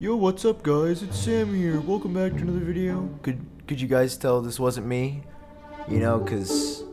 Yo, what's up guys? It's Sam here. Welcome back to another video. Could could you guys tell this wasn't me? You know, cause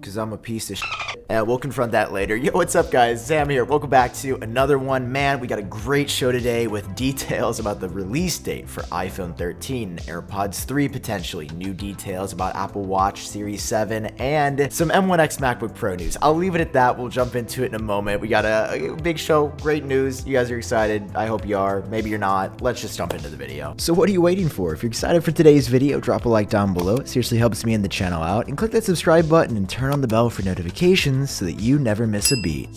cause I'm a piece of shit. Uh, we'll confront that later. Yo, what's up guys? Sam here. Welcome back to another one. Man, we got a great show today with details about the release date for iPhone 13, AirPods 3 potentially, new details about Apple Watch Series 7, and some M1X MacBook Pro news. I'll leave it at that. We'll jump into it in a moment. We got a, a big show, great news. You guys are excited. I hope you are. Maybe you're not. Let's just jump into the video. So what are you waiting for? If you're excited for today's video, drop a like down below. It seriously helps me and the channel out. And click that subscribe button and turn on the bell for notifications so that you never miss a beat.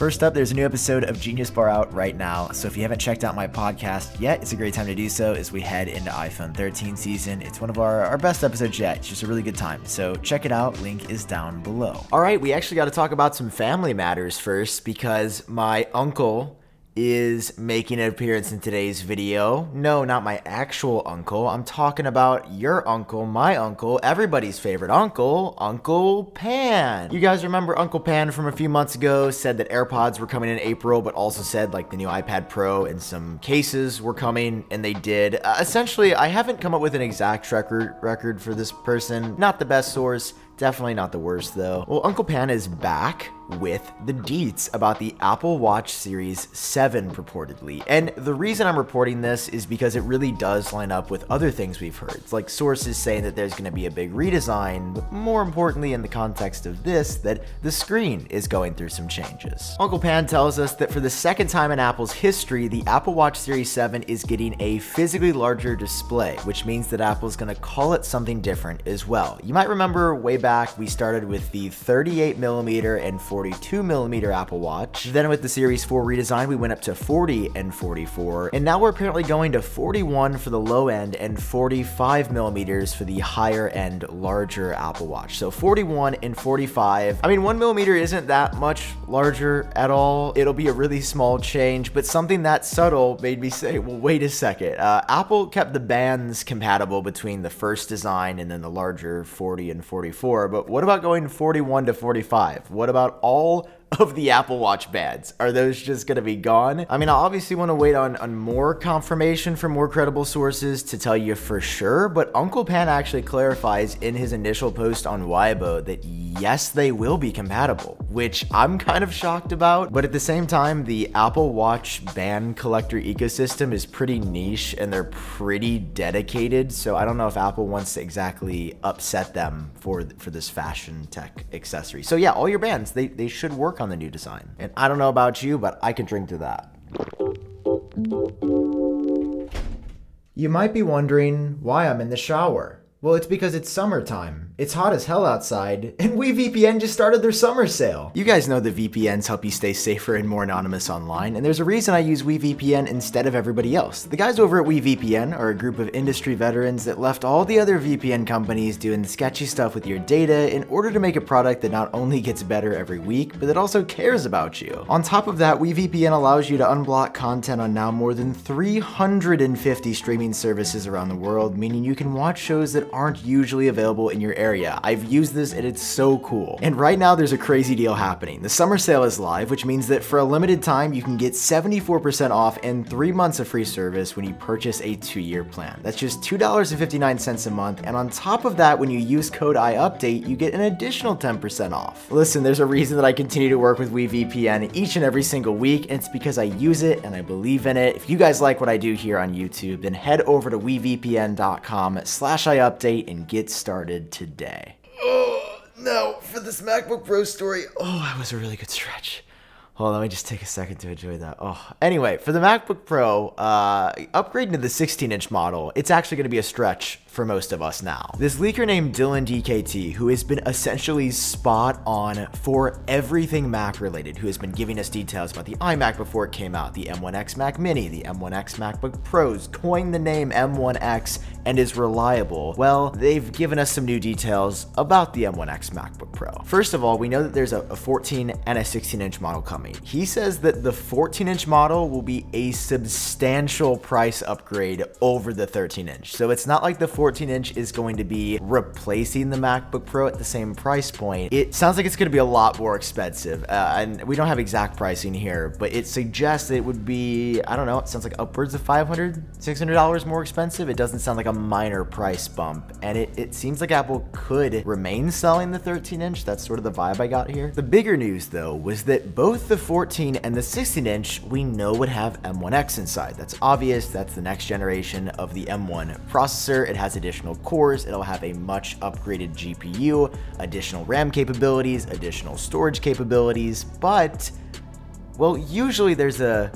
First up, there's a new episode of Genius Bar out right now, so if you haven't checked out my podcast yet, it's a great time to do so as we head into iPhone 13 season. It's one of our, our best episodes yet. It's just a really good time, so check it out. Link is down below. All right, we actually got to talk about some family matters first because my uncle is making an appearance in today's video. No, not my actual uncle. I'm talking about your uncle, my uncle, everybody's favorite uncle, Uncle Pan. You guys remember Uncle Pan from a few months ago said that AirPods were coming in April, but also said like the new iPad Pro and some cases were coming, and they did. Uh, essentially, I haven't come up with an exact record record for this person. Not the best source. Definitely not the worst though. Well, Uncle Pan is back with the deets about the Apple Watch Series 7 purportedly. And the reason I'm reporting this is because it really does line up with other things we've heard. Like sources saying that there's going to be a big redesign, but more importantly in the context of this, that the screen is going through some changes. Uncle Pan tells us that for the second time in Apple's history, the Apple Watch Series 7 is getting a physically larger display, which means that Apple's going to call it something different as well. You might remember way back we started with the 38 millimeter and 40 42 millimeter Apple Watch. Then with the Series 4 redesign, we went up to 40 and 44, and now we're apparently going to 41 for the low end and 45 millimeters for the higher end, larger Apple Watch. So 41 and 45. I mean, one millimeter isn't that much larger at all. It'll be a really small change, but something that subtle made me say, well, wait a second. Uh, Apple kept the bands compatible between the first design and then the larger 40 and 44, but what about going 41 to 45? What about all all of the Apple Watch bands? Are those just to be gone? I mean, I obviously want to wait on, on more confirmation from more credible sources to tell you for sure, but Uncle Pan actually clarifies in his initial post on Weibo that yes, they will be compatible, which I'm kind of shocked about. But at the same time, the Apple Watch band collector ecosystem is pretty niche and they're pretty dedicated. So I don't know if Apple wants to exactly upset them for, for this fashion tech accessory. So yeah, all your bands, they, they should work on the new design. And I don't know about you, but I can drink to that. You might be wondering why I'm in the shower. Well, it's because it's summertime. It's hot as hell outside, and WeVPN just started their summer sale. You guys know that VPNs help you stay safer and more anonymous online, and there's a reason I use WeVPN instead of everybody else. The guys over at WeVPN are a group of industry veterans that left all the other VPN companies doing sketchy stuff with your data in order to make a product that not only gets better every week, but that also cares about you. On top of that, WeVPN allows you to unblock content on now more than 350 streaming services around the world, meaning you can watch shows that aren't usually available in your area area. I've used this and it's so cool. And right now there's a crazy deal happening. The summer sale is live, which means that for a limited time, you can get 74% off and three months of free service when you purchase a two-year plan. That's just $2.59 a month. And on top of that, when you use code IUPDATE, you get an additional 10% off. Listen, there's a reason that I continue to work with WeVPN each and every single week, and it's because I use it and I believe in it. If you guys like what I do here on YouTube, then head over to wevpn.com slash iupdate and get started today day. Oh, no, for this MacBook Pro story, oh, that was a really good stretch. Hold on, let me just take a second to enjoy that. Oh, anyway, for the MacBook Pro, uh, upgrading to the 16-inch model, it's actually going to be a stretch for most of us now. This leaker named Dylan DKT, who has been essentially spot on for everything Mac related, who has been giving us details about the iMac before it came out, the M1X Mac Mini, the M1X MacBook Pros, coined the name M1X and is reliable. Well, they've given us some new details about the M1X MacBook Pro. First of all, we know that there's a 14 and a 16 inch model coming. He says that the 14 inch model will be a substantial price upgrade over the 13 inch. So it's not like the 14 inch is going to be replacing the MacBook Pro at the same price point, it sounds like it's going to be a lot more expensive. Uh, and we don't have exact pricing here, but it suggests it would be, I don't know, it sounds like upwards of $500, $600 more expensive. It doesn't sound like a minor price bump. And it, it seems like Apple could remain selling the 13 inch. That's sort of the vibe I got here. The bigger news though was that both the 14 and the 16 inch we know would have M1X inside. That's obvious. That's the next generation of the M1 processor. It has additional cores. It'll have a much upgraded GPU, additional RAM capabilities, additional storage capabilities, but well, usually there's a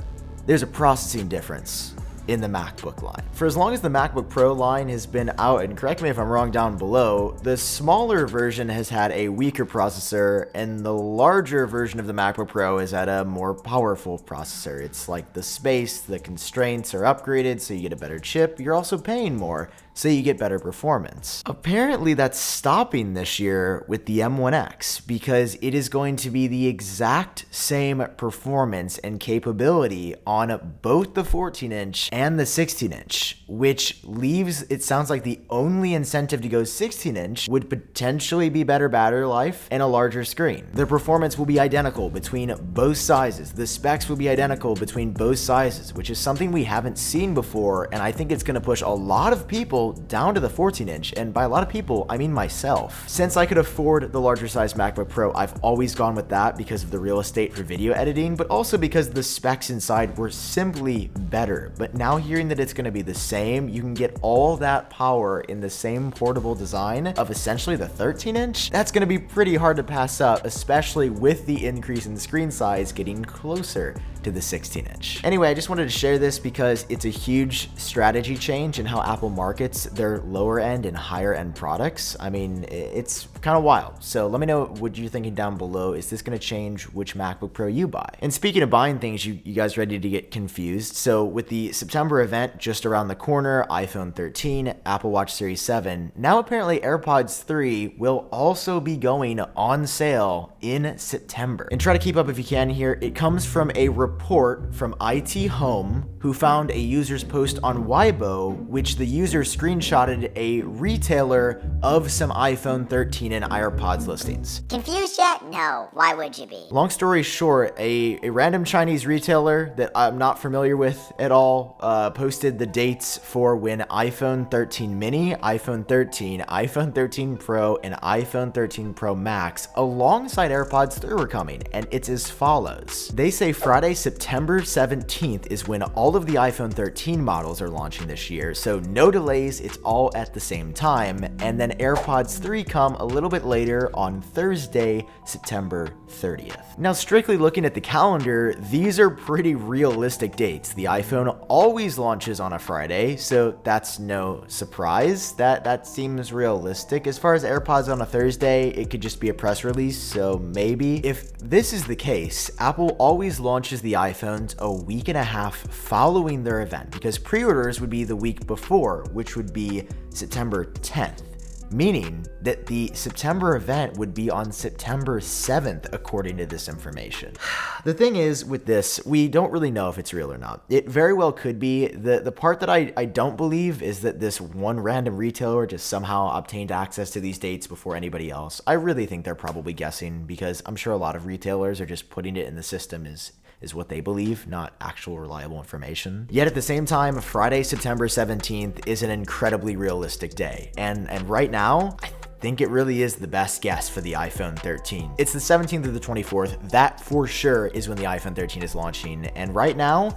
there's a processing difference in the MacBook line. For as long as the MacBook Pro line has been out, and correct me if I'm wrong down below, the smaller version has had a weaker processor, and the larger version of the MacBook Pro is at a more powerful processor. It's like the space, the constraints are upgraded, so you get a better chip. You're also paying more, so you get better performance. Apparently that's stopping this year with the M1X because it is going to be the exact same performance and capability on both the 14 inch and the 16 inch, which leaves it sounds like the only incentive to go 16 inch would potentially be better battery life and a larger screen. The performance will be identical between both sizes. The specs will be identical between both sizes, which is something we haven't seen before, and I think it's going to push a lot of people down to the 14 inch, and by a lot of people, I mean myself. Since I could afford the larger size MacBook Pro, I've always gone with that because of the real estate for video editing, but also because the specs inside were simply better. But now hearing that it's gonna be the same, you can get all that power in the same portable design of essentially the 13 inch, that's gonna be pretty hard to pass up, especially with the increase in screen size getting closer to the 16 inch. Anyway, I just wanted to share this because it's a huge strategy change in how Apple markets their lower end and higher end products. I mean, it's kind of wild. So let me know what you're thinking down below. Is this going to change which MacBook Pro you buy? And speaking of buying things, you, you guys ready to get confused? So with the September event just around the corner, iPhone 13, Apple Watch Series 7, now apparently AirPods 3 will also be going on sale in September. And try to keep up if you can here. It comes from a report from IT Home who found a user's post on Weibo, which the user screenshotted a retailer of some iPhone 13 and AirPods listings. Confused yet? No. Why would you be? Long story short, a, a random Chinese retailer that I'm not familiar with at all uh, posted the dates for when iPhone 13 mini, iPhone 13, iPhone 13 Pro, and iPhone 13 Pro Max alongside AirPods 3 were coming, and it's as follows. They say Friday, September 17th is when all of the iPhone 13 models are launching this year, so no delays, it's all at the same time. And then AirPods 3 come a little bit later on Thursday, September 30th. Now, strictly looking at the calendar, these are pretty realistic dates. The iPhone always launches on a Friday, so that's no surprise. That that seems realistic. As far as AirPods on a Thursday, it could just be a press release, so maybe. If this is the case, Apple always launches the iPhones a week and a half following their event because pre-orders would be the week before, which would be September 10th meaning that the September event would be on September 7th, according to this information. The thing is with this, we don't really know if it's real or not. It very well could be. The, the part that I, I don't believe is that this one random retailer just somehow obtained access to these dates before anybody else. I really think they're probably guessing because I'm sure a lot of retailers are just putting it in the system as is what they believe, not actual reliable information. Yet at the same time, Friday, September 17th is an incredibly realistic day. And and right now, I think it really is the best guess for the iPhone 13. It's the 17th or the 24th. That for sure is when the iPhone 13 is launching. And right now,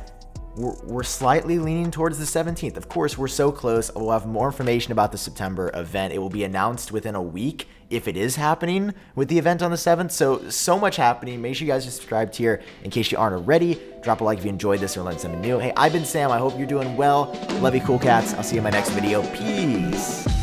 we're, we're, slightly leaning towards the 17th. Of course, we're so close. We'll have more information about the September event. It will be announced within a week if it is happening with the event on the 7th. So, so much happening. Make sure you guys are subscribed here in case you aren't already. Drop a like if you enjoyed this or learned something new. Hey, I've been Sam. I hope you're doing well. Love you, cool cats. I'll see you in my next video. Peace.